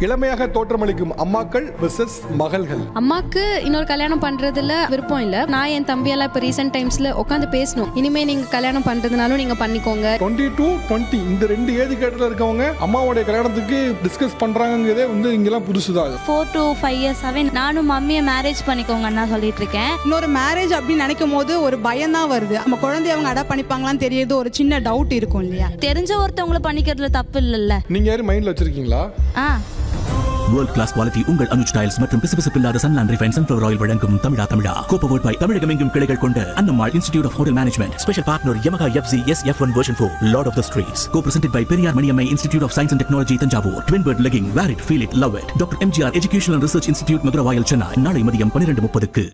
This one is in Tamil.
இளமையாக தோற்றமளிக்கும் அம்மாக்கள் வெர்சஸ் மகள்கள். அம்மாக்கு இன்னொரு கல்யாணம் பண்றதுல விருப்பம் இல்ல. நான் என் தம்பியெல்லாம் இப்போ ரீசெண்ட் டைம்ஸ்ல உட்காந்து பேசணும். இனிமே நீங்க கல்யாணம் பண்றதுனாலும் நீங்க பண்ணிக்கோங்க. டுவெண்ட்டி டூ டுவெண்ட்டி இந்த ரெண்டு ஏஜ் கேட்டில் இருக்கவங்க அம்மாவுடைய கல்யாணத்துக்கு டிஸ்கஸ் பண்றாங்கிறதே வந்து இங்கெல்லாம் புதுசுதான். ஃபோர் டு ஃபைவ் இயர்ஸாவே நானும் மம்மியை மேரேஜ் பண்ணிக்கோங்கன்னு தான் சொல்லிட்டு இருக்கேன். இன்னொரு மேரேஜ் அப்படின்னு நினைக்கும் போது ஒரு பயம் தான் வருது. நம்ம குழந்தைய அவங்க அடாப்ட் பண்ணிப்பாங்களான்னு தெரியுது ஒரு சின்ன டவுட் இருக்கும் இல்லையா? தெரிஞ்ச ஒருத்தவங்களை பண்ணிக்கிறதுல தப்பு இல்லைல்ல. நீங்க யாரும் மைண்ட்ல வச்சிருக்கீங்களா? ஆ. வேர்ல்ட் கிளாஸ் குவாலிட்டி உங்கள் அனுஜ் டைல்ஸ் மற்றும் பிசுபிசுப்பில்லாத சன்லாண்ட் ரிஃபைன் சன்ஃபிளவர் ஆயில் வழங்கும் தமிழா தமிழா. கோப்பவோட் பை தமிழகம் எங்கும் கிளைகள் கொண்ட Annammal institute of hotel management special partner Yamaha FZ S F one version four lord of the streets go presented by Periyar Maniammai institute of science and technology Thanjavur twin bird legging wear it feel it love it doctor MGR educational research institute Maduravoyal Chennai நாளை மதியம் பன்னிரண்டு முப்பதுக்கு.